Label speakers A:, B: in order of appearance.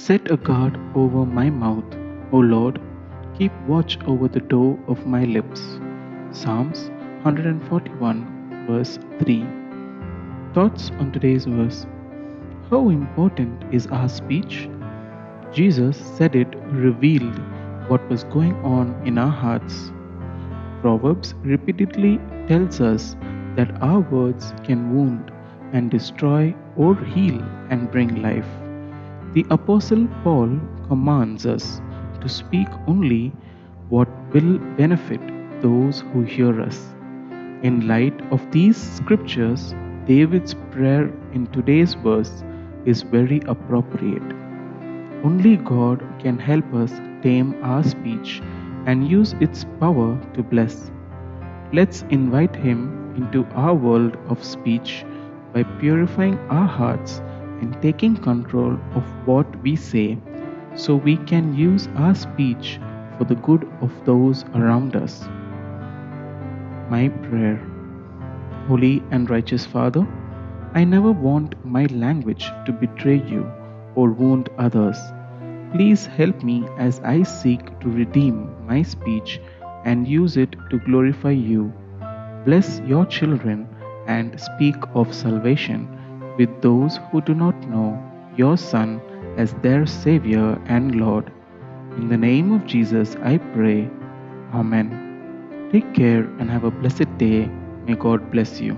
A: Set a guard over my mouth, O Lord. Keep watch over the door of my lips. Psalms 141, verse 3. Thoughts on today's verse How important is our speech? Jesus said it revealed what was going on in our hearts. Proverbs repeatedly tells us that our words can wound and destroy or heal and bring life. The Apostle Paul commands us to speak only what will benefit those who hear us. In light of these scriptures, David's prayer in today's verse is very appropriate. Only God can help us tame our speech and use its power to bless. Let's invite Him into our world of speech by purifying our hearts and taking control of what we say so we can use our speech for the good of those around us. My prayer Holy and righteous Father, I never want my language to betray you or wound others. Please help me as I seek to redeem my speech and use it to glorify you. Bless your children and speak of salvation with those who do not know your Son as their Savior and Lord. In the name of Jesus, I pray. Amen. Take care and have a blessed day. May God bless you.